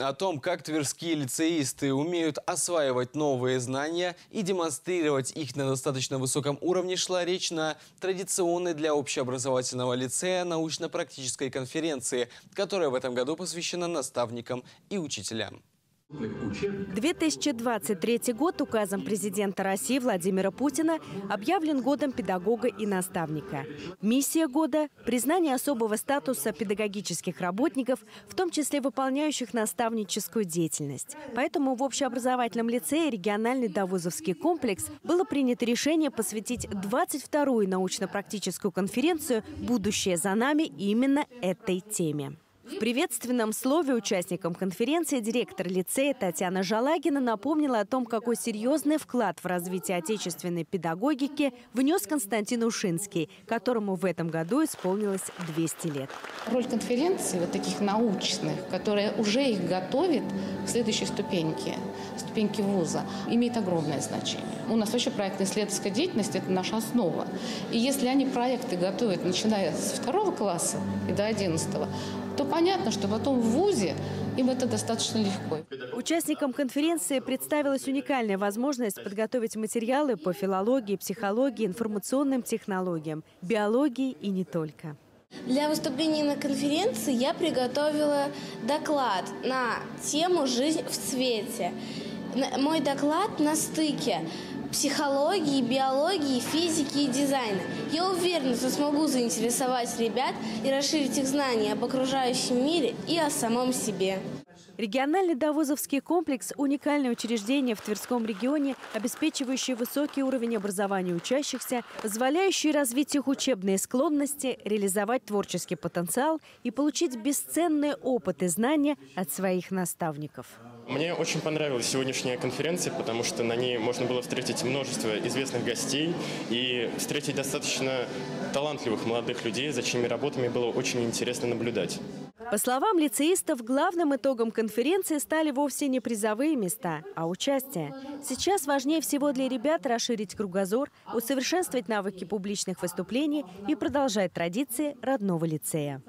О том, как тверские лицеисты умеют осваивать новые знания и демонстрировать их на достаточно высоком уровне, шла речь на традиционной для общеобразовательного лицея научно-практической конференции, которая в этом году посвящена наставникам и учителям. 2023 год указом президента России Владимира Путина объявлен годом педагога и наставника. Миссия года – признание особого статуса педагогических работников, в том числе выполняющих наставническую деятельность. Поэтому в общеобразовательном лицее региональный Давузовский комплекс было принято решение посвятить 22-ю научно-практическую конференцию «Будущее за нами» именно этой теме. В приветственном слове участникам конференции директор лицея Татьяна Жалагина напомнила о том, какой серьезный вклад в развитие отечественной педагогики внес Константин Ушинский, которому в этом году исполнилось 200 лет. Роль конференции, вот таких научных, которая уже их готовит к следующей ступеньке, ступеньке вуза, имеет огромное значение. У нас вообще проектная исследовательская деятельность – это наша основа. И если они проекты готовят, начиная с второго класса и до одиннадцатого, то понятно, что потом в ВУЗе им это достаточно легко. Участникам конференции представилась уникальная возможность подготовить материалы по филологии, психологии, информационным технологиям, биологии и не только. Для выступления на конференции я приготовила доклад на тему «Жизнь в цвете». Мой доклад на стыке психологии, биологии, физики и дизайна. Я уверена, что смогу заинтересовать ребят и расширить их знания об окружающем мире и о самом себе. Региональный Давозовский комплекс – уникальное учреждение в Тверском регионе, обеспечивающее высокий уровень образования учащихся, позволяющий развить их учебные склонности, реализовать творческий потенциал и получить бесценные опыт и знания от своих наставников. Мне очень понравилась сегодняшняя конференция, потому что на ней можно было встретить множество известных гостей и встретить достаточно талантливых молодых людей, за чьими работами было очень интересно наблюдать. По словам лицеистов, главным итогом конференции стали вовсе не призовые места, а участие. Сейчас важнее всего для ребят расширить кругозор, усовершенствовать навыки публичных выступлений и продолжать традиции родного лицея.